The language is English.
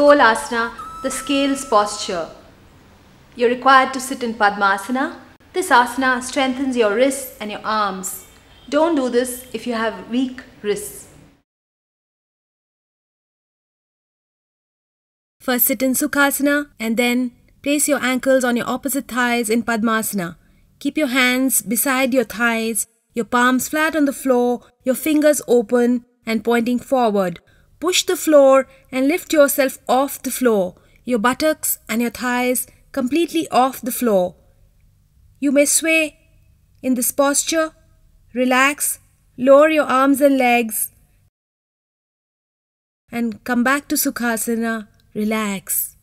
Tolasana, the scales posture. You're required to sit in Padmasana. This asana strengthens your wrists and your arms. Don't do this if you have weak wrists. First sit in Sukhasana and then place your ankles on your opposite thighs in Padmasana. Keep your hands beside your thighs, your palms flat on the floor, your fingers open and pointing forward. Push the floor and lift yourself off the floor, your buttocks and your thighs completely off the floor. You may sway in this posture, relax, lower your arms and legs, and come back to Sukhasana, relax.